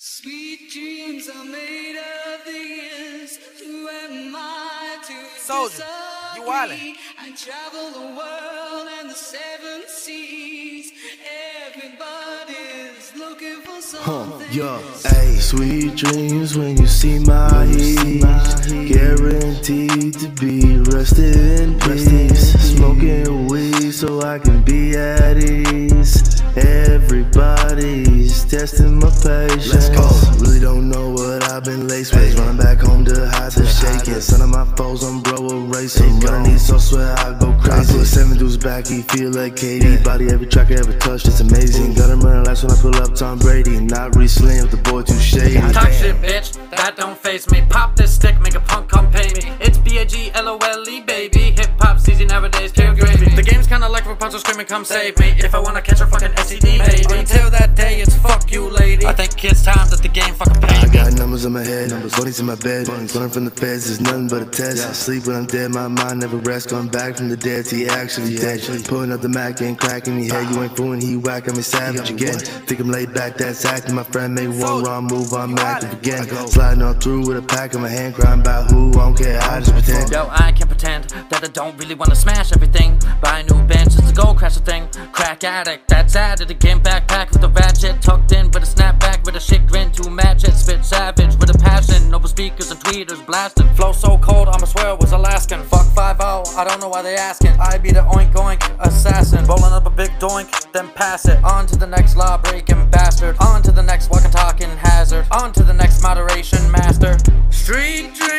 Sweet dreams are made of these. Who am I to Soldier, you wildin'. disagree? I travel the world and the seven seas. Everybody's looking for something. Yeah, ayy, sweet dreams when you see my heat. Guaranteed to be rested in peace. Smoking weed so I can be at ease. Everybody's testing my patience. Let's go. Really don't know what I've been laced with. Running back home to hide the shaking. Son of my foes, I'm bro erasing. Running these, so swear I go crazy. I put seven dudes back, he feel like Katie. Body every track I ever touched, it's amazing. Got him running last when I pull up Tom Brady. Not re-slim, the boy too shady. Talk shit, bitch. That don't face me. Pop this stick, make a punk come pay me. It's B A G L O L E, baby. Hip hop's easy nowadays, kill gravy. The game's kinda like Rapunzel screaming, come save me. If I wanna catch a fucking STD, lady. I time that the game fucking pay I got numbers in my head, numbers, bunnies in my bed. Learning from the feds is nothing but a test. I sleep when I'm dead, my mind never rests. Going back from the dead, he actually dead. Pulling up the Mac and cracking me head. You ain't fooling, he whacking me savage again. Think I'm laid back, that's acting. My friend made one wrong move, I'm active again. Sliding on through with a pack in my hand, crying about who, I don't care, I just pretend. Yo, I can't pretend that I don't really wanna smash everything. Buy a new bench, it's a gold crasher thing. Crack addict, that's at it again. Backpack with a ratchet, tucked in with a snapback haters blasting. Flow so cold, I'ma swear it was Alaskan. Fuck 5 -0. I don't know why they asking. I be the oink oink assassin. Rolling up a big doink, then pass it. On to the next law breaking bastard. On to the next walking talking hazard. On to the next moderation master. Street dream.